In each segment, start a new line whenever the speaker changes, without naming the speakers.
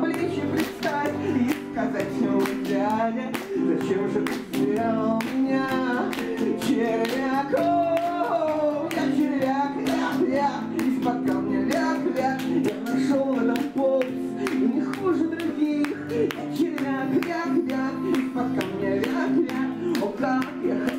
плечи пристать и сказать, ну, дядя, зачем же ты сделал меня? Червяком? Я червяк, ляп, ляп, из-под камня ляп, ляп, я нашел в этом повод, и не хуже других. Я червяк, ляп, ляп, из-под камня ляп, ляп, о, как я хочу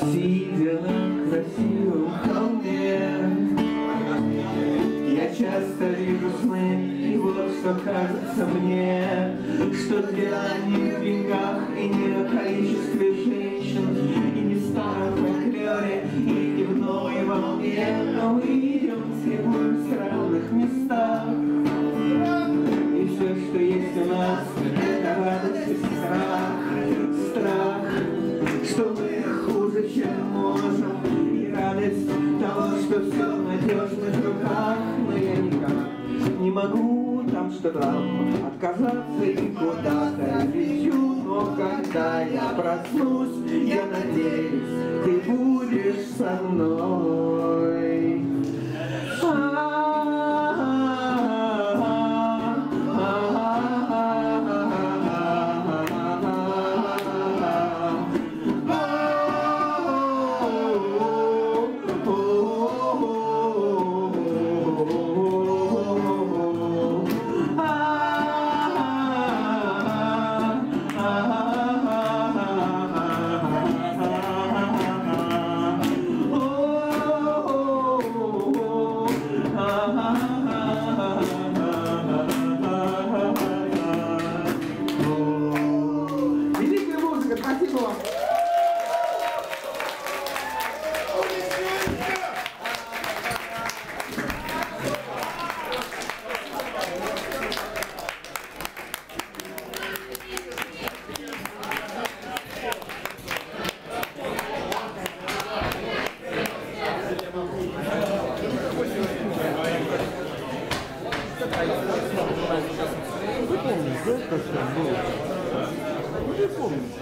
Сидя на красивом холме. Я часто вижу сны, и вот что кажется мне Что дело не в деньгах и не о что мы хуже, чем можем. И радость того, что все в надежных руках. Но я никак не могу там что там Отказаться и куда-то лечу. Но когда я проснусь, я надеюсь, ты будешь со мной
Вы помните, да, как там было? Вы помните?